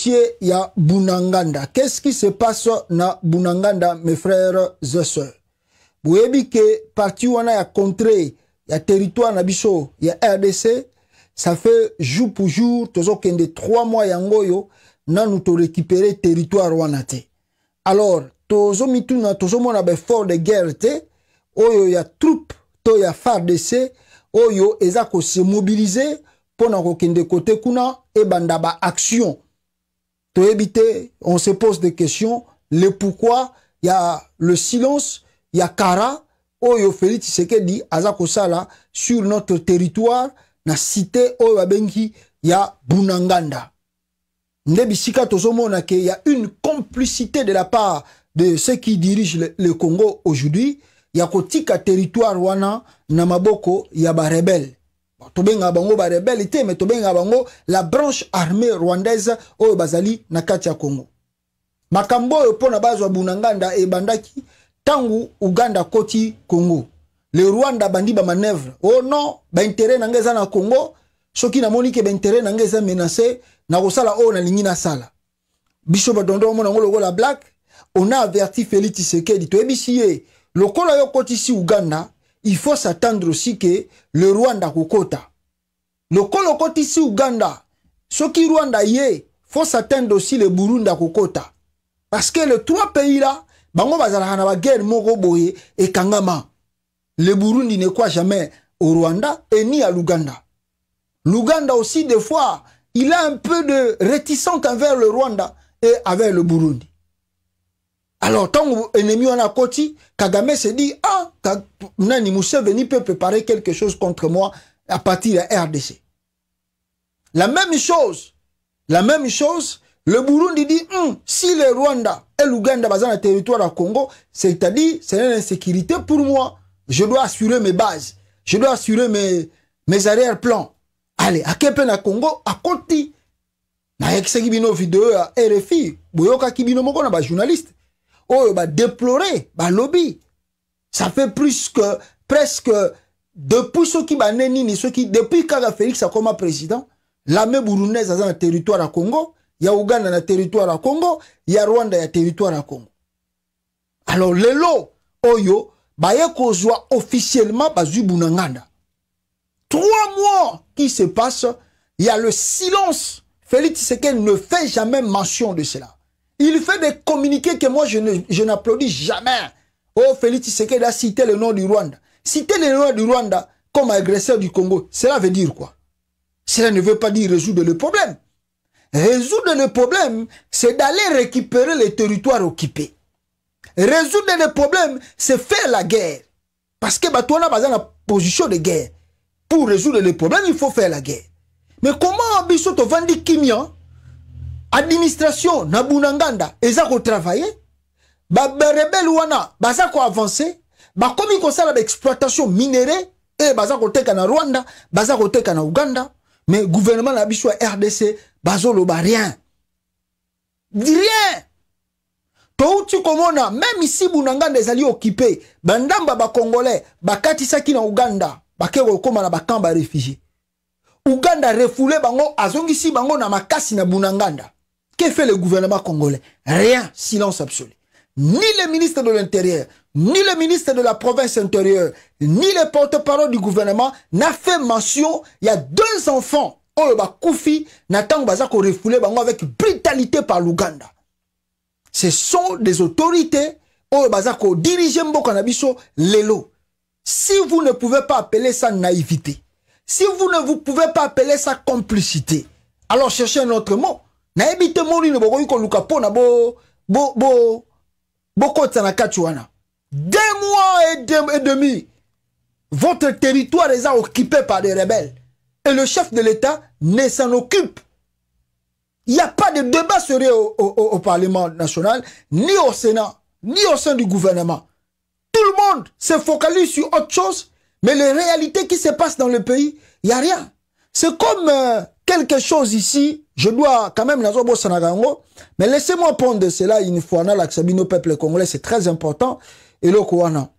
dossier ya Bunanganda. Qu'est-ce qui se passe na Bunanganda, mes frères et sœurs? boyebi ke parti wana ya contré ya territoire na biso ya rdc ça fait jour pour jour tozokende 3 mois yango oyo nanu torécupere territoire wana te alors tozomituna tozomona baeffort de guerre te oyo ya troupe to ya fardc oyo eza kose mobilize mpo na kokende kote kuna ebanda baaction toyebi te on se pose des questions. Le pourquoi ya le silence ya kara. Oyo félix tshisekedi aza kosala sur notre territoire na cité oyo babengi ya bunanganda. Nde bisika tozomona ke ya une complicité de la part de ceux qui dirigent le, congo aujourd'hui. Ya kotika territoire wana na maboko ya barebele tobengaka bango barebele te me tobengaka bango la branche armée rwandaise oyo bazali na kati ya congo. Makambo oyo mpo na bazwa bunanganda ebandaki ntango uganda koti congo. Le rwanda bandi bamanevre oh non baintere na ngai eza na congo soki namoni ke baintere na ngai eza menace nakosala oyo nalingi nasala biso batondo omona yango lokola black on a averti félix tshisekedi. Toyebisi ye lokola yo okotisi uganda il faut s'attendre aussi ke le rwanda akokota lokola okotisi uganda soki rwanda ye faut s'attendre aussi le burundi akokota parce que les trois pays là bango boye le burundi ne croit jamais au rwanda et ni à l'uganda. L'uganda aussi des fois il a un peu de réticente envers le rwanda et avec le burundi alors ntango ennemi wana akoti kagame se dit ah nani museveni peut préparer quelque chose contre moi à partir de rdc la même chose la même chose le burundi dit hum, si le rwanda et l'Ouganda basent dans le territoire à Congo, c'est-à-dire c'est une insécurité pour moi. Je dois assurer mes bases. Je dois assurer mes, mes arrière-plans. Allez, à quel à Congo, à Koti. Na yekisaki bino vidéo à RFI, boyoka kibino moko na journaliste. Oh, ba déplorer, ba lobby. Ça fait plus que presque depuis ceux qui ba nini, qui depuis Kaga Félix a comme président, l'armée burundaise dans le territoire à Congo, ya uganda na territoire ya congo ya rwanda ya territoire ya congo. Alors lelo oyo baye kozwa officiellement bazwi bunanganda trois mois qui se passent il y a le silence. Félix tshisekedi ne fait jamais mention de cela il fait des communiqués que moi je, n'applaudis jamais oh félix tshisekedi a cité le nom du rwanda citer le nom du rwanda comme agresseur du congo cela veut dire quoi? Cela ne veut pas dire résoudre le problème Résoudre le problème, c'est d'aller récupérer les territoires occupés. Résoudre le problème, c'est faire la guerre. Parce que Batouana a dans la position de guerre. Pour résoudre le problème, il faut faire la guerre. Mais comment Bisoto Vandi Kimia, administration na bunanganda eza kotravaille barebele wana baza koavance bakomi kosala baexploitation minere e eh, baza koteka na rwanda baza koteka na uganda. Mais gouvernement na biso ya rdc bazoloba rien. Rien. Touti komona meme isibu na nganda ezali okipe bandamba bacongolais bakatisaki na uganda bake kokóma na bakamp barefugie uganda refoule bango azongisi bango na makasi na bunanganda. Que fait le gouvernement congolais? Rien. Silence absolu. Ni le ministre de l'intérieur ni le ministre de la province intérieure ni le porte-parole du gouvernement n'a fait mention. Il y a deux enfants oyo bakufi na ntango baza korefoule bango avec brutalité par l'uganda ce sont des autorités. Oyo baza kodirige mboka na biso lelo. Si vous ne pouvez pas appeler ça naïveté si vous ne vous pouvez pas appeler ça complicité alors cherchez un autre mot nayebi te deux mois et, de, et demi votre territoire est occupé par des rebelles et le chef de l'État ne s'en occupe. Il n'y a pas de débat sérieux au, au, Parlement national, ni au Sénat, ni au sein du gouvernement. Tout le monde se focalise sur autre chose, mais les réalités qui se passent dans le pays, il n'y a rien. C'est comme euh, quelque chose ici, je dois quand même nazobo sanagango, mais laissez-moi prendre cela une fois, na l'axabino peuple congolais, c'est très important, et le Kouana.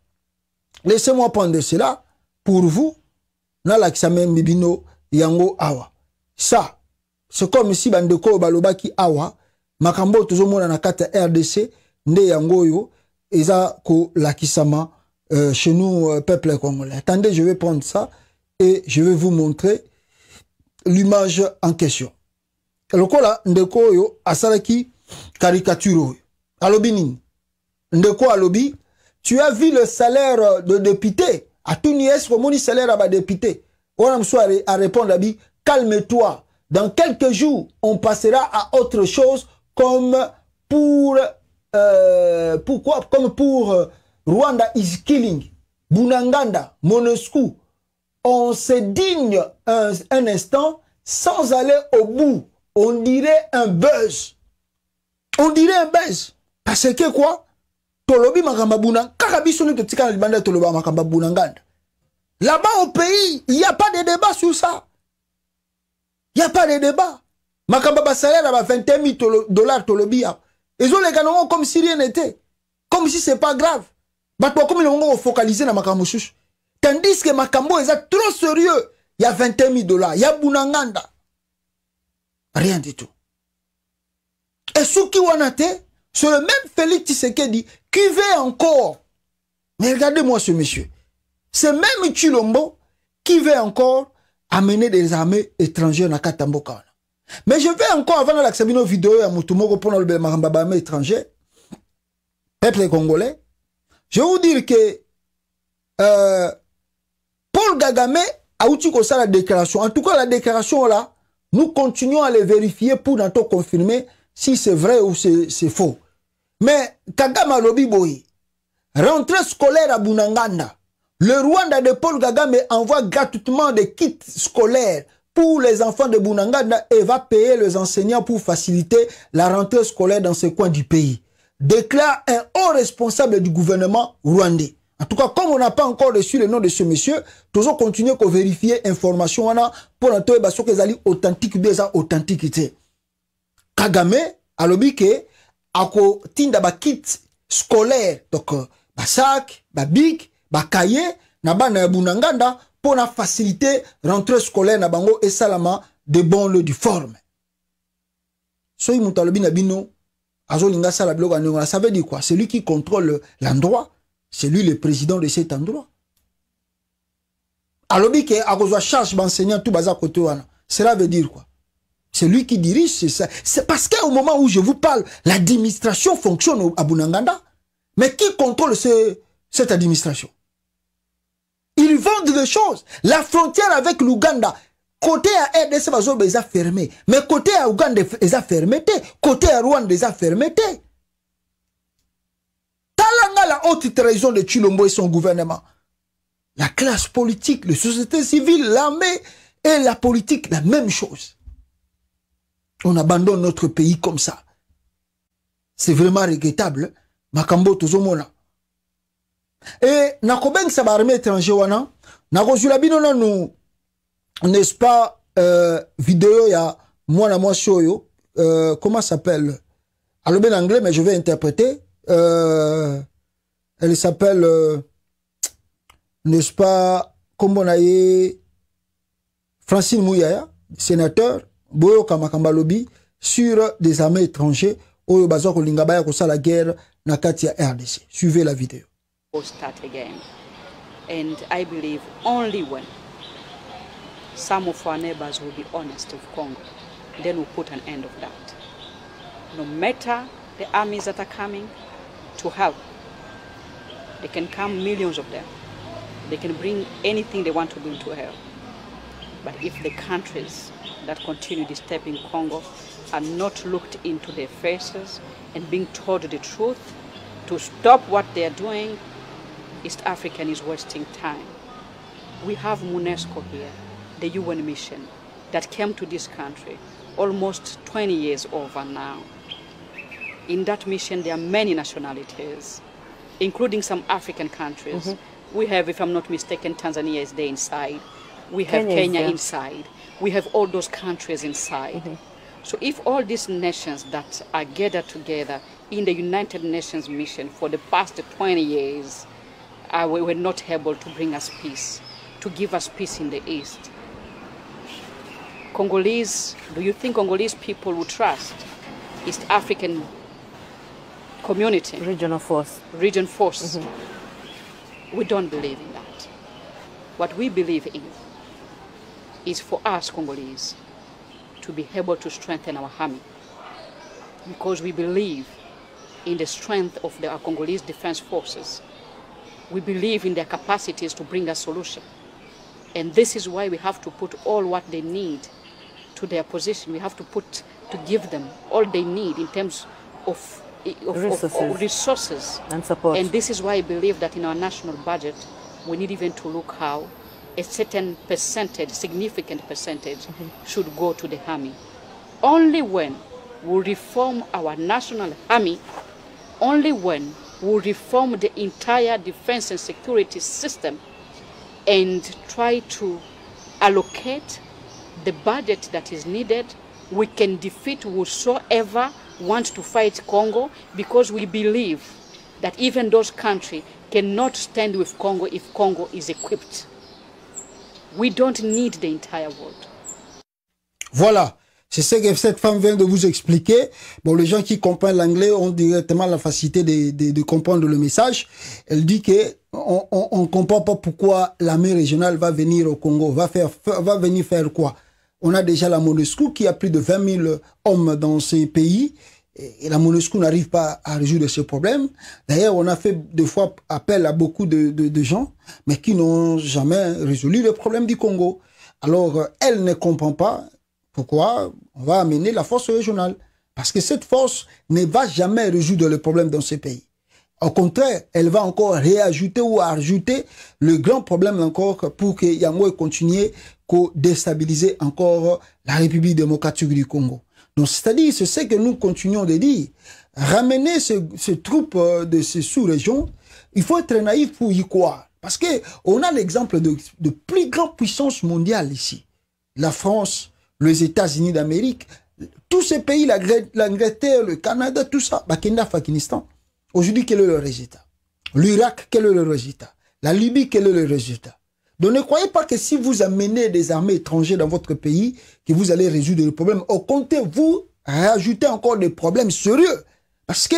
Laissez-moi prendre cela pour vous, na l'axamen bibino yango awa. Ça, c'est comme si bandeko balobaki awa makambo tozomona na kati ya rdc nde yango oyo eza kolakisama euh, chez nous euh, peuple congolais attendez je vais prendre ça et je vais vous montrer l'image en question. Lokola ndeko oyo asalaki caricature oyo. Alobi ndeko alobi tu as vu le salaire de député? Atuni eske omoni salaire ya badéputé wana mosusu a répondre abi calme-toi. Dans quelques jours on passera à autre chose comme pour euh, pourquoi comme pour euh, Rwanda is killing. Bunanganda Monescu on se digne un, instant sans aller au bout. On dirait un buzz. On dirait un buzz. Parce que quoi? Tolobi kaka na là-bas au pays il y a pas de débat sur ça. Il y a pas de débat. Makamba basalaire ya ba 21 000 dollars tolobi awa ezoleka nango comme si rien n'était. Comme si c'est pas grave. Bato bakomi nango kofocalize na makambo tandis que makambo eza trop sérieux. Ya 21 000 dollars ya bunanganda. Rien du tout. Et soki wana te c'est le même Félix Tshisekedi qui veut encore. Mais regardez-moi ce monsieur. C'est même Chilombo qui veut encore amener des armées étrangères na kati mais je vais encore avant nalakisa bino video ya motu moko mpona lobela makambo ya baarmée étrangère peuple congolais je vais vous dire que euh, Paul Kagame auti kosala déclaration en tout cas la déclaration là nous continuons à les vérifier pour nanto confirmer si c'est vrai ou c'est faux mais Kagame alobi boye rentrée scolaire à Bunanganda le Rwanda de Paul Kagame envoie gratuitement des kits scolaires pour les enfants de Bunanganda et va payer les enseignants pour faciliter la rentrée scolaire dans ce coin du pays. Déclare un haut responsable du gouvernement rwandais. En tout cas, comme on n'a pas encore reçu le nom de ce monsieur, toujours continuer à vérifier information pour entendre que les alliés authentiques ou bien authenticité. Kagame, alobi ke, ako tinda ba kit scolaire, donc ba sac, ba bic, ba cahier, na na pour la faciliter rentrée scolaire na bango et salama de bon lieu du forme. Soy mutalobi na bino, azolinga sala biloko ça veut dire quoi? Celui qui contrôle l'endroit, c'est lui le président de cet endroit. Alobi ke akozwa charge d'enseignant tout baza côté. Cela veut dire quoi? C'est lui qui dirige, c'est ça. Parce qu'au moment où je vous parle, l'administration fonctionne à Bunanganda. Mais qui contrôle ce, cette administration? Ils vendent des choses. La frontière avec l'Ouganda, côté à RDC, ils fermé. Mais côté à Ouganda, ils fermé. Côté à Rwanda, ils fermé. La haute trahison de Chilombo et son gouvernement. La classe politique, la société civile, l'armée et la politique, la même chose. On abandonne notre pays comme ça. C'est vraiment regrettable. Makambo Tozomona. et nakobengisa baarmée étranger wana nakozwila bino nanu n'est-ce pas euh, video ya mwana mwasi oyo euh, comment s'appelle? Alobi en anglais mais je vais interpréter euh, elle s'appelle euh, n'est-ce pas na ye francine mouyaya sénateur boyoka makambo alobi sur des armées étrangers oyo bazwa kolinga baya kosala guerre na kati ya rdc suivez la vidéo will start again. And I believe only when some of our neighbors will be honest with Congo, then we'll put an end of that. No matter the armies that are coming to help, they can come millions of them. They can bring anything they want to bring to help. But if the countries that continue disturbing Congo are not looked into their faces and being told the truth to stop what they are doing, East African is wasting time. We have UNESCO here, the UN mission that came to this country almost 20 years over now. In that mission, there are many nationalities, including some African countries. Mm-hmm. We have, if I'm not mistaken, Tanzania is there inside. We have Kenya Kenya inside. We have all those countries inside. So if all these nations that are gathered together in the United Nations mission for the past 20 years uh, we were not able to bring us peace, to give us peace in the East, Congolese, do you think Congolese people will trust East African community, Regional force. region force? Mm-hmm. We don't believe in that. What we believe in is for us Congolese to be able to strengthen our army because we believe in the strength of the, our Congolese defense forces. We believe in their capacities to bring a solution. And this is why we have to put all what they need to their position. We have to put to give them all they need in terms of, of- of- Resources. of resources. And support. And this is why I believe that in our national budget, we need even to look how a certain percentage, significant percentage, mm-hmm. should go to the army. Only when we reform our national army, only when we reform the entire defense and security system and try to allocate the budget that is needed, we can defeat whosoever wants to fight Congo because we believe that even those countries cannot stand with Congo if Congo is equipped. We don't need the entire world. Voilà. C'est ce que cette femme vient de vous expliquer. Bon, les gens qui comprennent l'anglais ont directement la facilité de, de, de comprendre le message. Elle dit que on, on comprend pas pourquoi l'armée régionale va venir au Congo, va faire, va venir faire quoi. On a déjà la MONUSCO qui a plus de 20 000 hommes dans ces pays. Et la MONUSCO n'arrive pas à résoudre ce problème. D'ailleurs, on a fait deux fois appel à beaucoup de, gens, mais qui n'ont jamais résolu le problème du Congo. Alors, elle ne comprend pas pourquoi on va amener la force régionale. Parce que cette force ne va jamais résoudre le problème dans ces pays. Au contraire, elle va encore réajouter ou ajouter le grand problème encore pour que Yango continue à déstabiliser encore la République démocratique du Congo. Donc, c'est-à-dire, c'est ce que nous continuons de dire. Ramener ces, troupes euh, de ces sous-régions, il faut être naïf pour y croire. Parce que on a l'exemple de, plus grandes puissances mondiales ici. La France, les États-Unis d'Amérique, tous ces pays, l'Angleterre, le Canada, tout ça, Bakenda, Afghanistan. Aujourd'hui, quel est le résultat? L'Irak, quel est le résultat? La Libye, quel est le résultat? Donc ne croyez pas que si vous amenez des armées étrangères dans votre pays, que vous allez résoudre le problème. Au contraire, vous rajoutez encore des problèmes sérieux. Parce que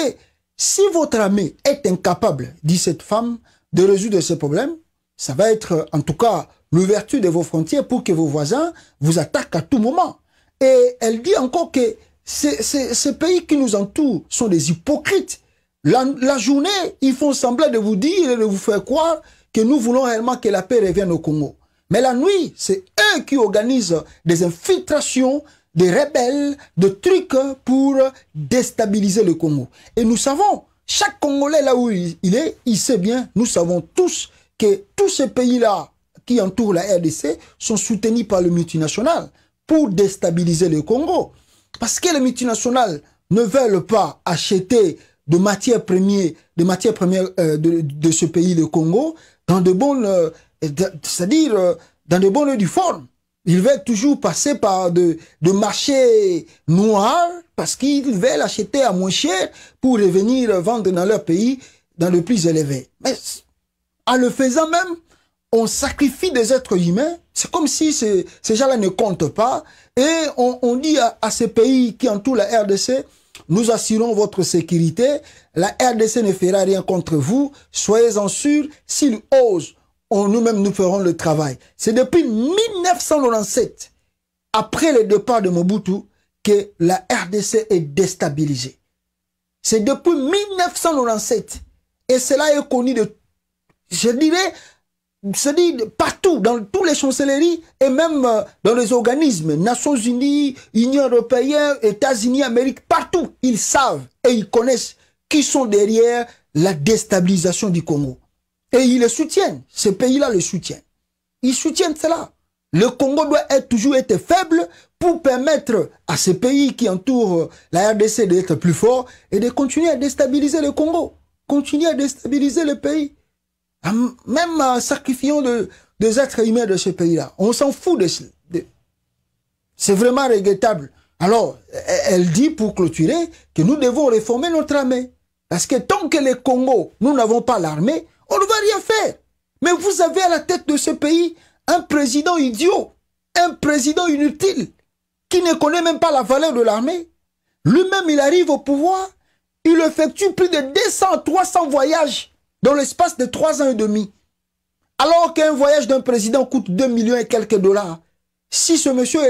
si votre armée est incapable, dit cette femme, de résoudre ce problème, ça va être en tout cas l'ouverture de vos frontières pour que vos voisins vous attaquent à tout moment. Et elle dit encore que ces, pays qui nous entourent sont des hypocrites. La, journée, ils font semblant de vous dire et de vous faire croire que nous voulons réellement que la paix revienne au Congo. Mais la nuit, c'est eux qui organisent des infiltrations, des rebelles, de trucs pour déstabiliser le Congo. Et nous savons, chaque Congolais là où il il est, il sait bien, nous savons tous que tous ces pays-là qui entourent la RDC sont soutenus par le multinational pour déstabiliser le Congo. Parce que les multinationales ne veulent pas acheter de matières premières, de matières premières euh, de, de ce pays, le Congo, dans de bonnes, euh, c'est-à-dire euh, dans de bonnes du forme. Ils veulent toujours passer par de, de marchés noirs parce qu'ils veulent acheter à moins cher pour revenir vendre dans leur pays dans le plus élevé. Mais en le faisant même, on sacrifie des êtres humains. C'est comme si ces, ces gens-là ne comptent pas. Et on, on dit à, à ces pays qui entourent la RDC, nous assurons votre sécurité. La RDC ne fera rien contre vous. Soyez-en sûrs, s'ils osent, nous-mêmes nous ferons le travail. C'est depuis 1997, après le départ de Mobutu, que la RDC est déstabilisée. C'est depuis 1997. Et cela est connu de, je dirais, c'est dit partout, dans tous les chancelleries et même euh, dans les organismes, Nations Unies, Union Européenne, États-Unis, Amérique, partout, ils savent et ils connaissent qui sont derrière la déstabilisation du Congo. Et ils le soutiennent, ces pays-là le soutiennent. Ils soutiennent cela. Le Congo doit être, toujours être faible pour permettre à ces pays qui entourent la RDC d'être plus forts et de continuer à déstabiliser le Congo. Continuer à déstabiliser le pays. En- Même en sacrifiant de- des êtres humains de ce pays-là. On s'en fout de, de- C'est vraiment regrettable. Alors, elle- elle dit pour clôturer que nous devons réformer notre armée. Parce que tant que le Congo, nous n'avons pas l'armée, on ne va rien faire. Mais vous avez à la tête de ce pays un président idiot, un président inutile, qui ne connaît même pas la valeur de l'armée. Lui-même, il arrive au pouvoir, il effectue plus de 200, 300 voyages dans l'espace de trois ans et demi. Alors qu'un voyage d'un président coûte 2 millions et quelques dollars. Si ce monsieur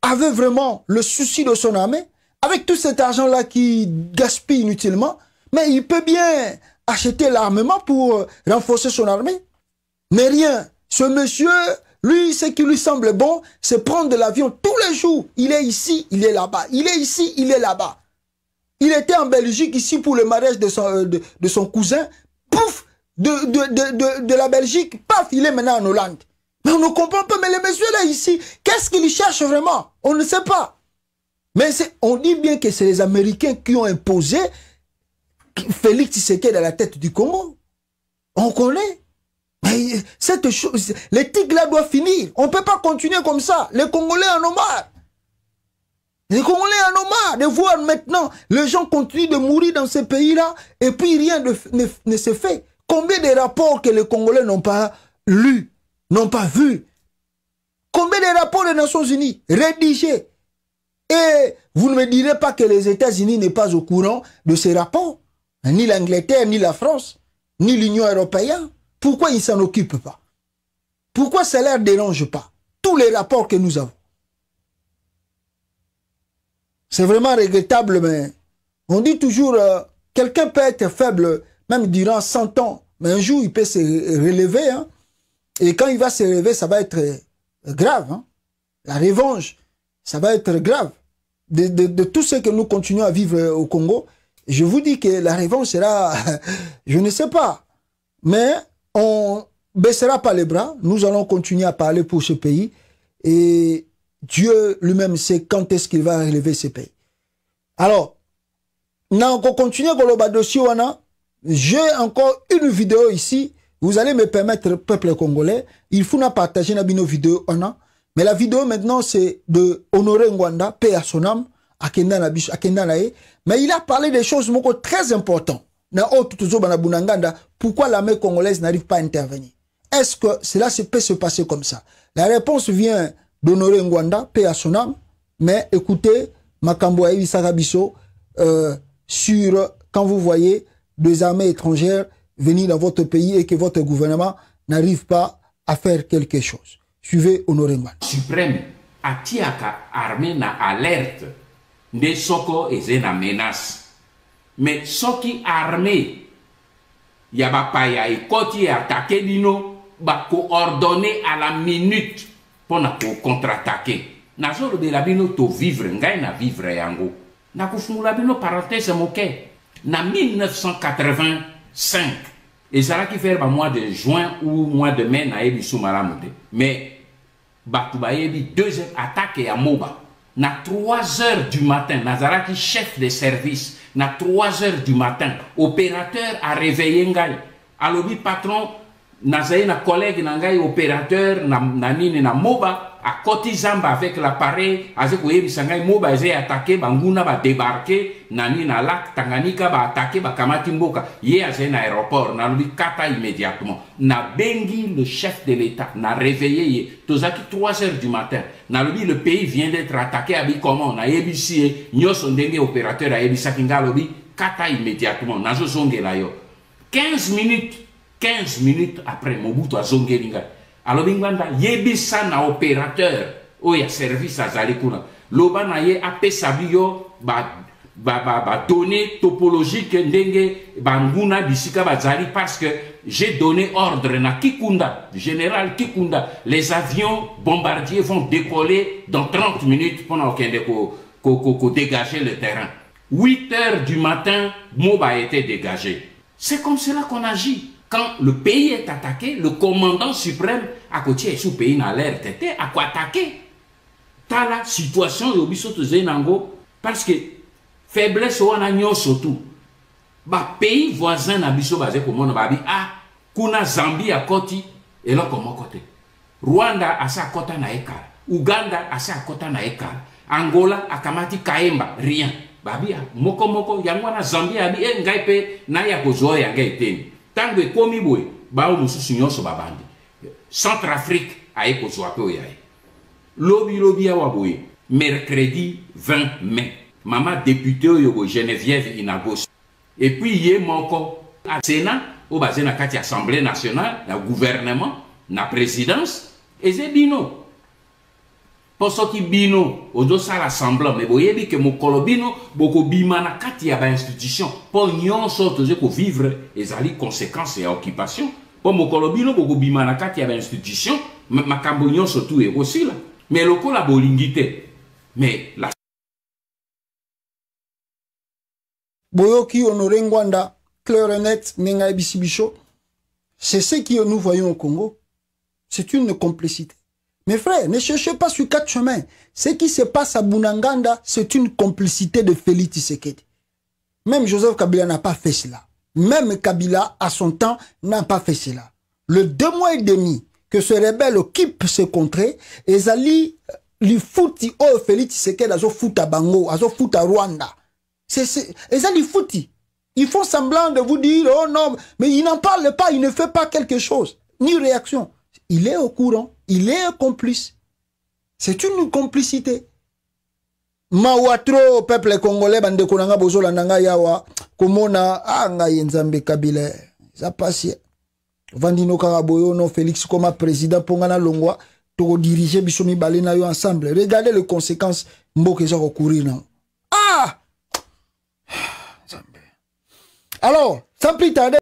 avait vraiment le souci de son armée, avec tout cet argent-là qui gaspille inutilement, mais il peut bien acheter l'armement pour euh, renforcer son armée. Mais rien. Ce monsieur, lui, ce qui lui semble bon, c'est prendre de l'avion tous les jours. Il est ici, il est là-bas. Il est ici, il est là-bas. Il était en Belgique ici pour le mariage de son, euh, de, son cousin. Pouf de, la Belgique, paf, il est maintenant en Hollande. Mais on ne comprend pas. Mais le monsieur là ici, qu'est-ce qu'il cherche vraiment? On ne sait pas. Mais on dit bien que c'est les Américains qui ont imposé Félix Tshisekedi à la tête du Congo. On connaît. Mais cette chose, l'éthique là doit finir. On ne peut pas continuer comme ça. Les Congolais en ont marre. Les Congolais en ont marre de voir maintenant les gens continuent de mourir dans ces pays-là et puis rien ne, se fait. Combien de rapports que les Congolais n'ont pas lus, n'ont pas vus Combien de rapports des Nations Unies rédigés? Et vous ne me direz pas que les États-Unis n'est pas au courant de ces rapports. Ni l'Angleterre, ni la France, ni l'Union européenne. Pourquoi ils ne s'en occupent pas? Pourquoi ça ne leur dérange pas? Tous les rapports que nous avons. C'est vraiment regrettable, mais on dit toujours, euh, quelqu'un peut être faible même durant 100 ans, mais un jour il peut se relever. Hein. et quand il va se relever, ça va être euh, grave. Hein. La revanche, ça va être grave. De, de, tout ce que nous continuons à vivre euh, au Congo, je vous dis que la revanche sera, je ne sais pas. Mais on baissera pas les bras. Nous allons continuer à parler pour ce pays. Et Dieu lui-même sait quand est-ce qu'il va relever ce pays. Alors, on continue le dossier. J'ai encore une vidéo ici. Vous allez me permettre, peuple congolais, il faut partager nos vidéos. Mais la vidéo maintenant, c'est de Honoré Ngwanda, paix à son âme, à Mais il a parlé des choses très importantes na pourquoi l'armée congolaise n'arrive pas à intervenir? Est-ce que cela peut se passer comme ça? La réponse vient d'Honoré Ngwanda, paix à son âme, mais écoutez, Makambo Sarabiso, euh, sur quand vous voyez des armées étrangères venir dans votre pays et que votre gouvernement n'arrive pas à faire quelque chose. Suivez Honoré Ngwanda. Suprême, atiaka armée na alerte, ne soko et na menace mais soki armée ya bapaya ekoti attaqué bino bakoordonne à la minute mpona kocontre-attaquer nazolobela bino tovivre ngai na vivre yango. Nakofungula bino parenthèse moke. Na 1985 ezalaki vers bamois de juin ou mois de mai nayebi so malamu te. Mais bato bayebi deuxième attaque ya moba. Na 3 heures du matin nazalaki chef de service na 3 heures du matin opérateur a réveillé ngai. Alobi patron nazali na collègue na ngai opérateur na, na nini na moba akoti zamba avec l'appareil aza koyebisa ngai moba eza atake banguna badebarke na nini na lac tanganyika baatake bakamati mboka. Ye azali na aéroport nalobi kata immédiatement. Nabengi le chef de l'état na réveillé ye. Tozalaki 3 heures du matin nalobi le pays vient d'être attaqué abi comment nayebisi ye. Nyonso ndenge opérateur ayebisaki ngai alobi kata immédiatement. Nazozongela yo. 15 minutes 15 minutes après mobutu azongeli ngai alobi ngwanda yebisa na opérateur. Oyo ya service azali kuna loba na ye apesa biyo badonné ba, ba, topologique ndenge banguna bisika bazali parce que j'ai donné ordre na kikunda général kikunda. Les avions bombardiers vont décoller dans 30 minutes mpona kokende kodégager ko, ko, le terrain. 8 heures du matin moba a été dégagé. C'est comme cela qu'on agit quand le pays est attaqué, le commandant suprême à côté sous pays n'a l'air à quoi attaquer? T'as la situation bisoto zenango parce que faiblesse ou en surtout. Ba pays voisin na basé comme on babi ah kuna Zambie à côté et là comment côté? Rwanda a sa kota na ekala. Uganda a sa kota na ekala. Angola akamati kaemba rien. Babi moko moko yango na Zambie abi e ngai pe na ya kozoya ngai teni ntango ekomi boye bao mosusu nyonso babandi centrafrique aye kozwa mpe oyo aye lobilobi awa boye mercredi 20 mai. Mama député oyo bo geneviève inagos. Et puis ye moko sénat oyo baza na kati ya assemblée nationale na gouvernement na présidence eza bino mpo soki bino ozosala semblant me boyebi ke mokolo bino bokobima na kati ya bainstitution mpo nyonso toza kovivre ezali conséquence ya occupation mpo mokolo bino bokobima na kati ya bainstitution makambo nyonso tu ekosila me lokola bolingi te mais la boyoki honore ngwanda clair et net ndenge c'est ce que nous voyons au congo. C'est une complicité mes frères ne cherchez pas sur quatre chemins. Ce qui se passe à bunanganda c'est une complicité de félix tshisekedi. Même joseph kabila n'a pas fait cela. Même kabila à son temps n'a pas fait cela. Le deux mois et demi que ce rebelle occupe ce contrées ezali lifuti oyo félix tshisekedi azofuta bango azofuta rwanda. Eza lifuti ils font semblant de vous dire oh non mais il n'en parle pas il ne fait pas quelque chose. Ni réaction il est au courant il est complice. C'est une complicité. Mawa trop peuple congolais bandeko na nga bozolanda ngai awa komona ah ngai nzambe kabila eza pasi ovandino kaka boye no félix koma président mpo ngai nalongwa tokodirige biso mibale na yo ensemble. Regardez les conséquences mboka eza kocourir nango ah! Alors sans plus tarder